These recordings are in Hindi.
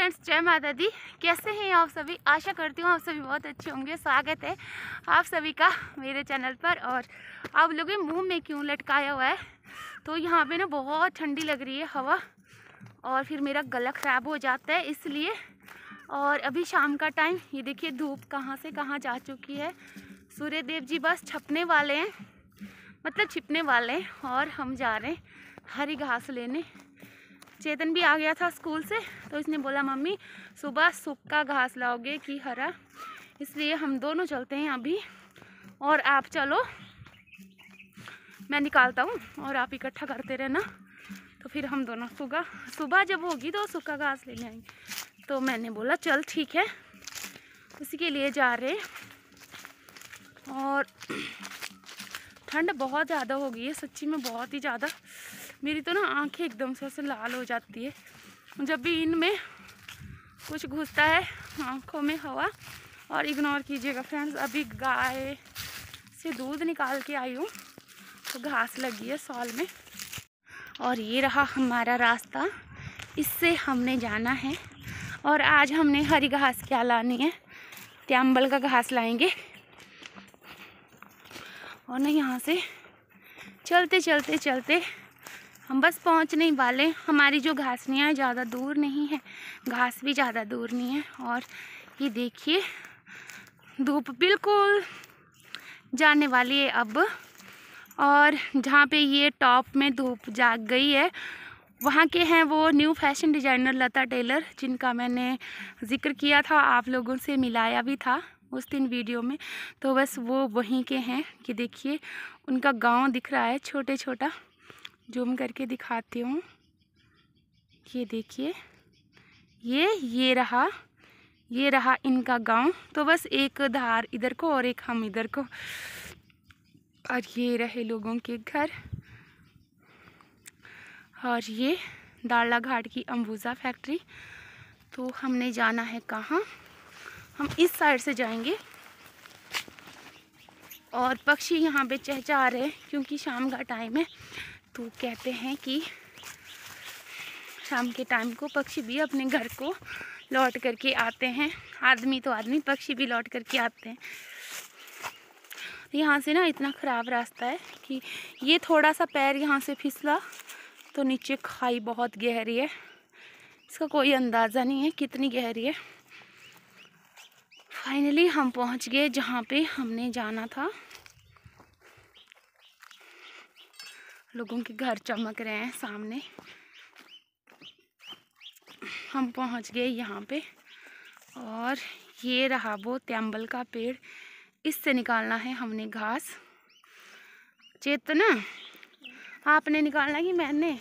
फ्रेंड्स जय माता दी। कैसे हैं आप सभी? आशा करती हूँ आप सभी बहुत अच्छे होंगे। स्वागत है आप सभी का मेरे चैनल पर। और आप लोगों मुँह में क्यों लटकाया हुआ है? तो यहाँ पे ना बहुत ठंडी लग रही है हवा और फिर मेरा गला ख़राब हो जाता है इसलिए। और अभी शाम का टाइम, ये देखिए धूप कहाँ से कहाँ जा चुकी है। सूर्य देव जी बस छपने वाले हैं मतलब छिपने वाले हैं और हम जा रहे हैं हरी घास लेने। चेतन भी आ गया था स्कूल से तो इसने बोला, मम्मी, सुबह सूखा घास लाओगे कि हरा? इसलिए हम दोनों चलते हैं अभी, और आप चलो। मैं निकालता हूँ, और आप इकट्ठा करते रहना। तो फिर हम दोनों सुबह सुबह जब होगी तो सूखा घास ले आएँगे। तो मैंने बोला, चल, ठीक है। उसी के लिए जा रहे और ठंड बहुत ज़्यादा हो गई है सच्ची में बहुत ही ज़्यादा मेरी तो ना आँखें एकदम से ऐसे लाल हो जाती है। जब भी इनमें कुछ घुसता है, आँखों में हवा, और इग्नोर कीजिएगा फ्रेंड्स अभी गाय से दूध निकाल के आई हूँ तो घास लगी है सॉल में। और ये रहा हमारा रास्ता, इससे हमने जाना है, और आज हमने हरी घास क्या लानी है, त्याम्बल का घास लाएँगे। और ना यहाँ से चलते चलते चलते हम बस पहुँचने वाले हमारी जो घासनियाँ ज़्यादा दूर नहीं है। घास भी ज़्यादा दूर नहीं है। और ये देखिए, धूप बिल्कुल जाने वाली है अब। और जहाँ पे ये टॉप में धूप जाग गई है, वहाँ के हैं वो new fashion designer Lata Tailor, जिनका मैंने ज़िक्र किया था, आप लोगों से मिलाया भी था उस दिन वीडियो में। तो बस वो वहीं के हैं कि देखिए, उनका गाँव दिख रहा है छोटे छोटा जूम करके दिखाती हूँ। ये देखिए, ये ये रहा ये रहा इनका गाँव। तो बस एक धार इधर को और एक हम इधर को। और ये रहे लोगों के घर। और ये दाला घाट की अंबुजा फैक्ट्री। तो हमने जाना है कहाँ? हम इस साइड से जाएँगे। और पक्षी यहाँ पे चहचा रहे हैं, क्योंकि शाम का टाइम है। तो कहते हैं कि शाम के टाइम को पक्षी भी अपने घर को लौट करके आते हैं। आदमी तो आदमी, पक्षी भी लौट करके आते हैं। यहाँ से ना इतना ख़राब रास्ता है कि ये थोड़ा सा पैर यहाँ से फिसला तो नीचे खाई बहुत गहरी है। इसका कोई अंदाज़ा नहीं है कितनी गहरी है। फाइनली हम पहुँच गए जहाँ पे हमने जाना था। लोगों के घर चमक रहे हैं सामने। हम पहुँच गए यहाँ पे और ये रहा वो त्यांबल का पेड़। इससे निकालना है हमने घास। चेतना, आपने निकालना कि मैंने?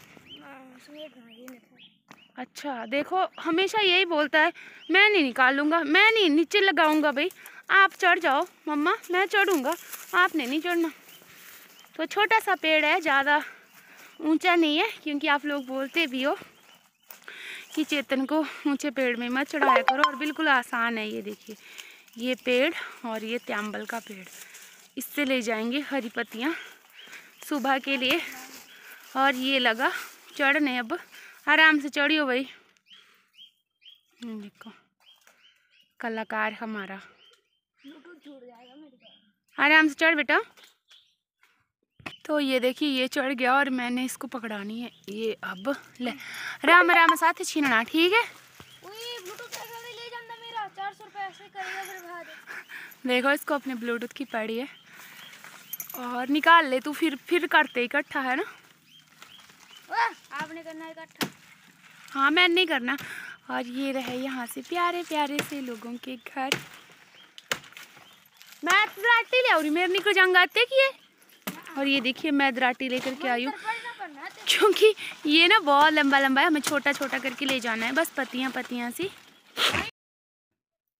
अच्छा देखो, हमेशा यही बोलता है, मैं नहीं निकालूँगा, मैं नहीं, नीचे लगाऊँगा भाई। आप चढ़ जाओ, मम्मा, मैं चढ़ूँगा, आपने नहीं चढ़ना। तो छोटा सा पेड़ है ज़्यादा ऊँचा नहीं है क्योंकि आप लोग बोलते भी हो कि चेतन को ऊँचे पेड़ में मत चढ़ाया करो और बिल्कुल आसान है ये देखिए। ये पेड़ और ये त्याम्बल का पेड़। इससे ले जाएँगे हरी पत्तियाँ सुबह के लिए। और ये लगा चढ़ने अब। आराम से चढ़ियो भाई। देखो कलाकार हमारा। आराम से चढ़ बेटा। तो ये देखिए ये चढ़ गया और मैंने इसको पकड़ानी है। ये अब ले राम राम साथ छीनना ठीक है? देखो इसको अपने ब्लूटूथ की पड़ी है। और निकाल ले तू फिर फिर करते इकट्ठा है ना? आपने करना इकट्ठा। हाँ मैं नहीं करना। और ये रहे यहाँ से प्यारे प्यारे से लोगों के घर। मैं तो ले आ रही मेरे निकल जाऊँगा आते कि और ये देखिए मैं दराटी लेकर के आई हूँ। क्योंकि ये ना बहुत लंबा लंबा है हमें छोटा छोटा करके ले जाना है बस पतियाँ पतियाँ सी।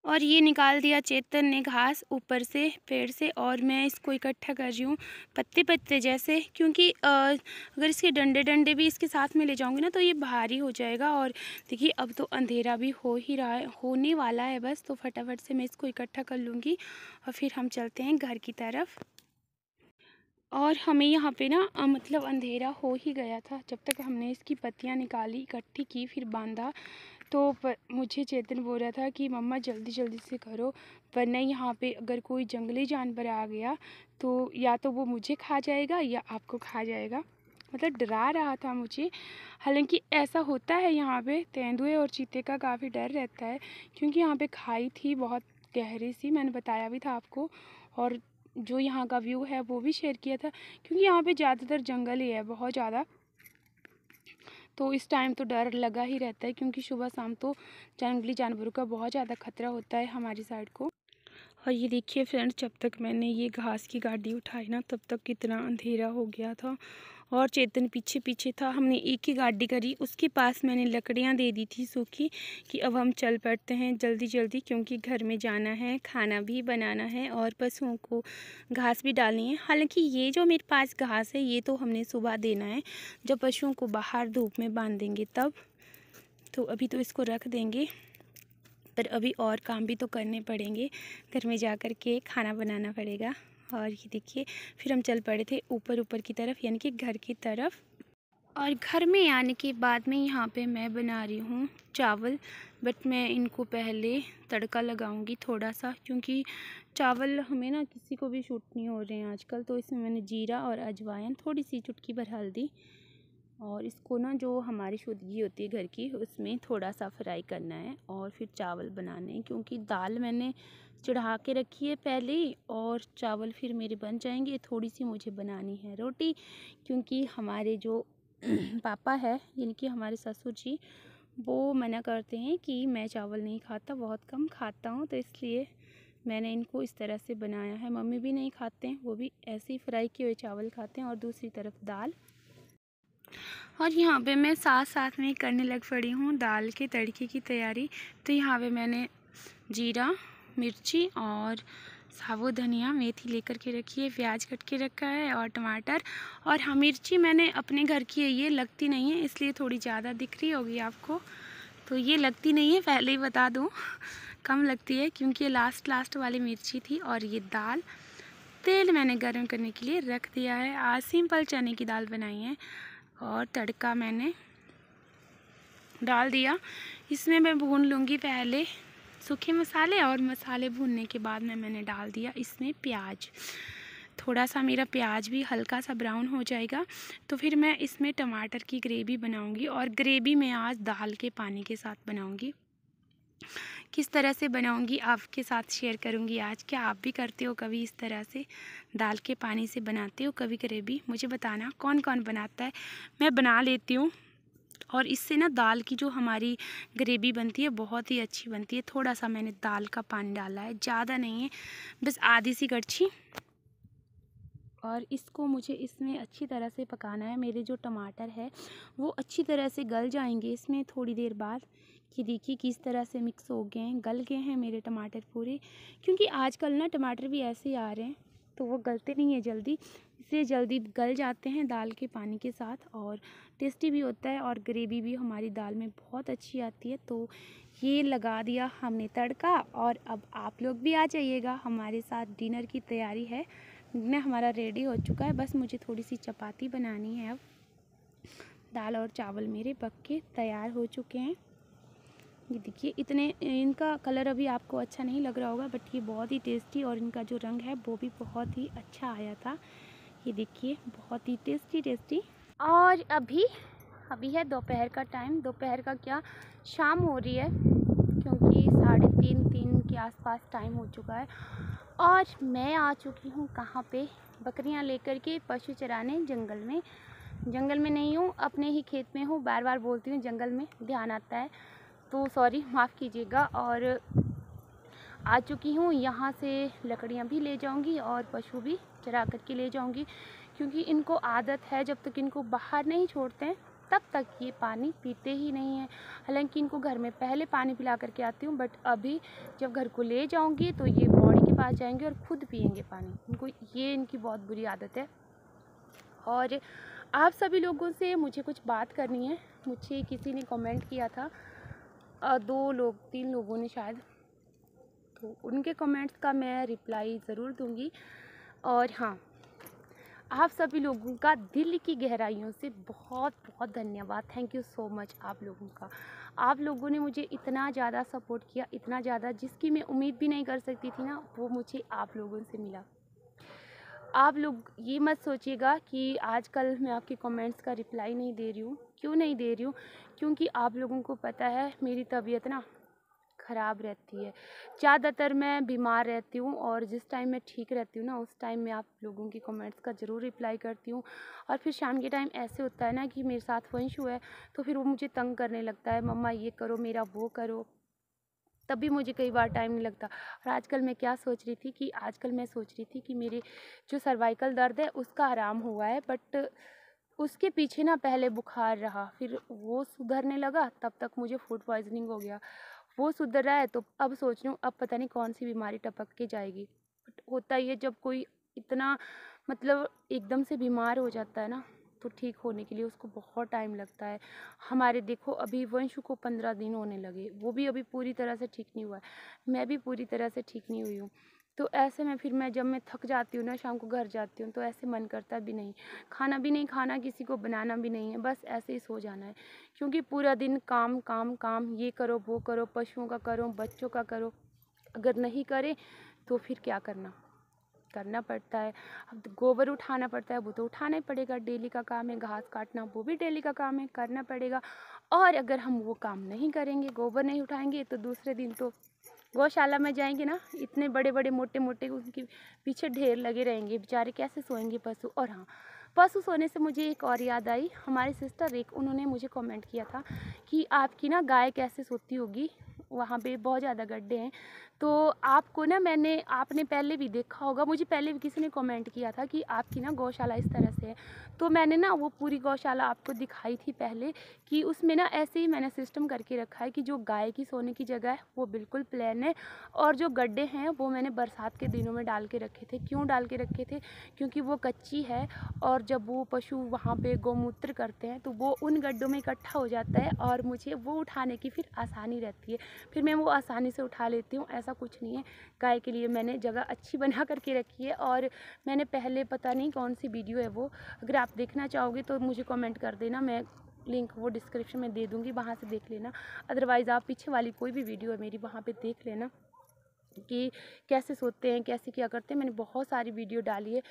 और ये निकाल दिया चेतन ने घास ऊपर से पेड़ से और मैं इसको इकट्ठा कर रही हूँ पत्ते पत्ते जैसे क्योंकि अगर इसके डंडे डंडे भी इसके साथ में ले जाऊँगी ना तो ये भारी हो जाएगा। और देखिए अब तो अंधेरा भी हो ही रहा है होने वाला है बस तो फटाफट से मैं इसको इकट्ठा कर लूँगी और फिर हम चलते हैं घर की तरफ़। और हमें यहाँ पे ना मतलब अंधेरा हो ही गया था जब तक हमने इसकी पत्तियाँ निकाली, इकट्ठी की, फिर बांधा। तो पर मुझे चेतन बोल रहा था कि, मम्मा, जल्दी जल्दी से करो, वरना यहाँ पे अगर कोई जंगली जानवर आ गया तो या तो वो मुझे खा जाएगा या आपको खा जाएगा। मतलब डरा रहा था मुझे। हालाँकि ऐसा होता है यहाँ पे, तेंदुए और चीते का काफ़ी डर रहता है, क्योंकि यहाँ पे खाई थी बहुत गहरी सी, मैंने बताया भी था आपको, और जो यहाँ का व्यू है वो भी शेयर किया था, क्योंकि यहाँ पे ज़्यादातर जंगल ही है, बहुत ज़्यादा। तो इस टाइम तो डर लगा ही रहता है, क्योंकि सुबह शाम तो जंगली जानवरों का बहुत ज़्यादा खतरा होता है हमारी साइड को। और ये देखिए फ्रेंड्स, जब तक मैंने ये घास की गाड़ी उठाई ना, तब तक कितना अंधेरा हो गया था। और चेतन पीछे पीछे था। हमने एक ही गाड़ी करी। उसके पास मैंने लकड़ियाँ दे दी थी सूखी कि अब हम चल पड़ते हैं जल्दी जल्दी क्योंकि घर में जाना है, खाना भी बनाना है और पशुओं को घास भी डालनी है। हालाँकि ये जो मेरे पास घास है, ये तो हमने सुबह देना है। जब पशुओं को बाहर धूप में बाँध देंगे तब तो अभी तो इसको रख देंगे। पर अभी और काम भी तो करने पड़ेंगे। घर में जा कर के खाना बनाना पड़ेगा। और ये देखिए, फिर हम चल पड़े थे ऊपर ऊपर की तरफ़, यानी कि घर की तरफ़। और घर में आने के बाद में यहाँ पे मैं बना रही हूँ चावल बट मैं इनको पहले तड़का लगाऊँगी थोड़ा सा क्योंकि चावल हमें ना किसी को भी शूट नहीं हो रहे हैं आजकल तो इसमें मैंने जीरा और अजवाइन थोड़ी सी चुटकी भर हल्दी और इसको ना जो हमारी शुद्ध होती है घर की, उसमें थोड़ा सा फ्राई करना है और फिर चावल बनाने हैं, क्योंकि दाल मैंने चढ़ा के रखी है पहले और चावल फिर मेरे बन जाएँगे। थोड़ी सी मुझे बनानी है रोटी, क्योंकि हमारे जो पापा है यानी कि हमारे ससुर जी, वो मना करते हैं कि मैं चावल नहीं खाता, बहुत कम खाता हूँ तो इसलिए मैंने इनको इस तरह से बनाया है। मम्मी भी नहीं खाते हैं, वो भी ऐसे ही फ्राई किए हुए चावल खाते हैं और दूसरी तरफ़ दाल। और यहाँ पे मैं साथ साथ में करने लग पड़ी हूँ दाल के तड़के की तैयारी। तो यहाँ पे मैंने जीरा, मिर्ची और साबुत धनिया मेथी लेकर के रखी है, प्याज कट के रखा है और टमाटर। और हाँ मिर्ची मैंने अपने घर की है, ये लगती नहीं है, इसलिए थोड़ी ज़्यादा दिख रही होगी आपको। तो ये लगती नहीं है, पहले ही बता दूँ, कम लगती है क्योंकि ये लास्ट लास्ट वाली मिर्ची थी और ये दाल तेल मैंने गर्म करने के लिए रख दिया है। आज सिंपल चने की दाल बनाई है। और तड़का मैंने डाल दिया। इसमें मैं भून लूँगी पहले सूखे मसाले और मसाले भूनने के बाद में मैंने डाल दिया इसमें प्याज। थोड़ा सा मेरा प्याज भी हल्का सा ब्राउन हो जाएगा तो फिर मैं इसमें टमाटर की ग्रेवी बनाऊँगी और ग्रेवी मैं आज दाल के पानी के साथ बनाऊँगी। किस तरह से बनाऊँगी, आपके साथ शेयर करूँगी आज। क्या आप भी करते हो कभी इस तरह से दाल के पानी से बनाते हो? कभी ग्रेवी मुझे बताना कौन कौन बनाता है? मैं बना लेती हूँ। और इससे ना दाल की जो हमारी ग्रेवी बनती है, बहुत ही अच्छी बनती है। थोड़ा सा मैंने दाल का पानी डाला है, ज़्यादा नहीं है, बस आधी सी कड़छी। और इसको मुझे इसमें अच्छी तरह से पकाना है। मेरे जो टमाटर है, वो अच्छी तरह से गल जाएँगे इसमें थोड़ी देर बाद। कि देखिए किस तरह से मिक्स हो गए हैं, गल गए हैं मेरे टमाटर पूरे। क्योंकि आजकल ना टमाटर भी ऐसे ही आ रहे हैं तो वो गलते नहीं है जल्दी। इसलिए जल्दी गल जाते हैं दाल के पानी के साथ और टेस्टी भी होता है और ग्रेवी भी हमारी दाल में बहुत अच्छी आती है। तो ये लगा दिया हमने तड़का और अब आप लोग भी आ जाइएगा। हमारे साथ डिनर की तैयारी है डिनर हमारा रेडी हो चुका है। बस मुझे थोड़ी सी चपाती बनानी है अब। दाल और चावल मेरे पक के तैयार हो चुके हैं। ये देखिए, इतने, इनका कलर अभी आपको अच्छा नहीं लग रहा होगा, बट ये बहुत ही टेस्टी और इनका जो रंग है, वो भी बहुत ही अच्छा आया था। ये देखिए, बहुत ही टेस्टी टेस्टी। और अभी अभी है दोपहर का टाइम दोपहर का क्या? शाम हो रही है, क्योंकि साढ़े तीन तीन के आसपास टाइम हो चुका है। और मैं आ चुकी हूँ कहाँ पे? बकरियाँ लेकर के पशु चराने जंगल में। जंगल में नहीं हूँ, अपने ही खेत में हूँ। बार बार बोलती हूँ, जंगल में ध्यान आता है। तो सॉरी, माफ़ कीजिएगा और आ चुकी हूँ। यहाँ से लकड़ियाँ भी ले जाऊँगी और पशु भी चरा कर के ले जाऊँगी, क्योंकि इनको आदत है जब तक इनको बाहर नहीं छोड़ते हैं, तब तक ये पानी पीते ही नहीं हैं। हालाँकि इनको घर में पहले पानी पिला करके आती हूँ, बट अभी जब घर को ले जाऊँगी तो ये बॉडी के पास जाएँगे और खुद पियेंगे पानी। इनको, ये इनकी बहुत बुरी आदत है। और आप सभी लोगों से मुझे कुछ बात करनी है। मुझे किसी ने कमेंट किया था दो लोग, तीन लोगों ने शायद। तो उनके कमेंट्स का मैं रिप्लाई ज़रूर दूँगी। और हाँ आप सभी लोगों का दिल की गहराइयों से बहुत बहुत धन्यवाद। थैंक यू सो मच आप लोगों का। आप लोगों ने मुझे इतना ज़्यादा सपोर्ट किया, इतना ज़्यादा जिसकी मैं उम्मीद भी नहीं कर सकती थी ना, वो मुझे आप लोगों से मिला। आप लोग ये मत सोचिएगा कि आजकल मैं आपके कमेंट्स का रिप्लाई नहीं दे रही हूँ। क्यों नहीं दे रही हूँ? क्योंकि आप लोगों को पता है मेरी तबीयत ना ख़राब रहती है। ज़्यादातर मैं बीमार रहती हूँ और जिस टाइम मैं ठीक रहती हूँ ना, उस टाइम मैं आप लोगों के कमेंट्स का ज़रूर रिप्लाई करती हूँ। और फिर शाम के टाइम ऐसे होता है ना कि मेरे साथ वंश हुआ है तो फिर वो मुझे तंग करने लगता है, मम्मा ये करो, मेरा वो करो। तब भी मुझे कई बार टाइम नहीं लगता। और आजकल मैं क्या सोच रही थी कि आजकल मैं सोच रही थी कि मेरे जो सर्वाइकल दर्द है, उसका आराम हुआ है बट उसके पीछे ना पहले बुखार रहा, फिर वो सुधरने लगा, तब तक मुझे फ़ूड पॉइजनिंग हो गया। वो सुधर रहा है तो अब सोच रही हूँ, अब पता नहीं कौन सी बीमारी टपक के जाएगी। बट होता ही है, जब कोई इतना मतलब एकदम से बीमार हो जाता है ना तो ठीक होने के लिए उसको बहुत टाइम लगता है। हमारे देखो, अभी वंशु को पंद्रह दिन होने लगे, वो भी अभी पूरी तरह से ठीक नहीं हुआ है। मैं भी पूरी तरह से ठीक नहीं हुई हूँ। तो ऐसे में फिर मैं जब मैं थक जाती हूँ ना, शाम को घर जाती हूँ तो ऐसे मन करता भी नहीं। खाना भी नहीं, खाना किसी को बनाना भी नहीं है, बस ऐसे ही सो जाना है। क्योंकि पूरा दिन काम काम काम, ये करो, वो करो, पशुओं का करो, बच्चों का करो, अगर नहीं करें तो फिर क्या करना? करना पड़ता है। अब तो गोबर उठाना पड़ता है, वो तो उठाना ही पड़ेगा। डेली का काम है, घास काटना, वो भी डेली का काम है, करना पड़ेगा। और अगर हम वो काम नहीं करेंगे, गोबर नहीं उठाएँगे तो दूसरे दिन तो गौशाला में जाएँगे ना, इतने बड़े बड़े मोटे मोटे उनके पीछे ढेर लगे रहेंगे। बेचारे कैसे सोएँगे पशु? और हाँ पशु सोने से मुझे एक और याद आई। हमारी सिस्टर एक, उन्होंने मुझे कमेंट किया था कि आपकी ना गाय कैसे सोती होगी? वहाँ पे बहुत ज़्यादा गड्ढे हैं। तो आपको ना मैंने, आपने पहले भी देखा होगा, मुझे पहले भी किसी ने कमेंट किया था कि आपकी ना गौशाला इस तरह से है। तो मैंने ना वो पूरी गौशाला आपको दिखाई थी पहले कि उसमें ना ऐसे ही मैंने सिस्टम करके रखा है कि जो गाय की सोने की जगह है, वो बिल्कुल प्लेन है और जो गड्ढे हैं, वो मैंने बरसात के दिनों में डाल के रखे थे। क्यों डाल के रखे थे? क्योंकि वो कच्ची है और जब वो पशु वहाँ पर गौमूत्र करते हैं तो वो उन गड्ढों में इकट्ठा हो जाता है और मुझे वो उठाने की फिर आसानी रहती है। फिर मैं वो आसानी से उठा लेती हूँ, ऐसा कुछ नहीं है। गाय के लिए मैंने जगह अच्छी बना करके रखी है और मैंने पहले पता नहीं कौन सी वीडियो है वो। अगर आप देखना चाहोगे तो मुझे कॉमेंट कर देना, मैं लिंक वो डिस्क्रिप्शन में दे दूँगी, वहाँ से देख लेना। अदरवाइज़ आप पीछे वाली कोई भी वीडियो है मेरी, वहाँ पर देख लेना कि कैसे सोते हैं, कैसे क्या करते हैं। मैंने बहुत सारी वीडियो डाली है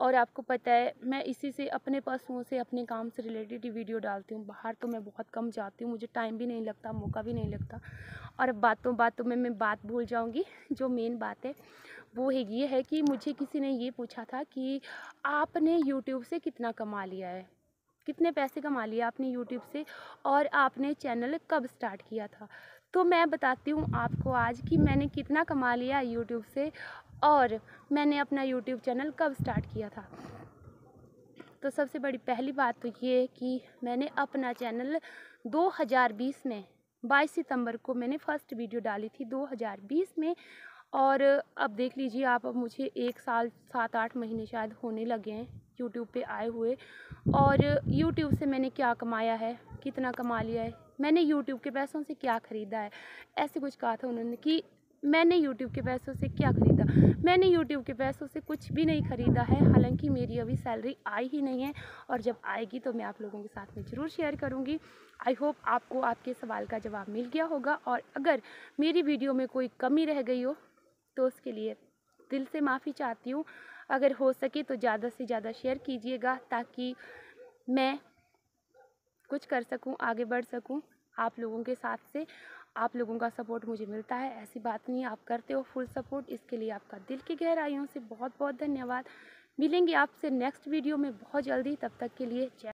और आपको पता है, मैं इसी से, अपने पशुओं से, अपने काम से रिलेटेड वीडियो डालती हूँ। बाहर तो मैं बहुत कम जाती हूँ, मुझे टाइम भी नहीं लगता, मौका भी नहीं लगता। और बातों बातों में मैं बात भूल जाऊँगी, जो मेन बात है, वो है, ये है कि मुझे किसी ने ये पूछा था कि आपने यूट्यूब से कितना कमा लिया है? कितने पैसे कमा लिए आपने यूट्यूब से? और आपने चैनल कब स्टार्ट किया था? तो मैं बताती हूँ आपको आज कि मैंने कितना कमा लिया यूट्यूब से और मैंने अपना यूट्यूब चैनल कब स्टार्ट किया था। तो सबसे बड़ी पहली बात तो ये कि मैंने अपना चैनल 2020 में 22 सितंबर को मैंने फ़र्स्ट वीडियो डाली थी 2020 में और अब देख लीजिए आप, अब मुझे एक साल, सात आठ महीने शायद होने लगे हैं यूट्यूब पे आए हुए और यूट्यूब से मैंने क्या कमाया है, कितना कमा लिया है मैंने यूट्यूब के पैसों से क्या ख़रीदा है? ऐसे कुछ कहा था उन्होंने कि मैंने यूट्यूब के पैसों से क्या ख़रीदा? मैंने यूट्यूब के पैसों से कुछ भी नहीं ख़रीदा है, हालाँकि मेरी अभी सैलरी आई ही नहीं है और जब आएगी तो मैं आप लोगों के साथ में ज़रूर शेयर करूँगी। आई होप आपको आपके सवाल का जवाब मिल गया होगा और अगर मेरी वीडियो में कोई कमी रह गई हो तो उसके लिए दिल से माफ़ी चाहती हूँ। अगर हो सके तो ज़्यादा से ज़्यादा शेयर कीजिएगा ताकि मैं कुछ कर सकूँ, आगे बढ़ सकूँ, आप लोगों के साथ से, आप लोगों का सपोर्ट मुझे मिलता है। ऐसी बात नहीं, आप करते हो फुल सपोर्ट इसके लिए आपका दिल की गहराइयों से बहुत बहुत धन्यवाद। मिलेंगे आपसे नेक्स्ट वीडियो में बहुत जल्दी, तब तक के लिए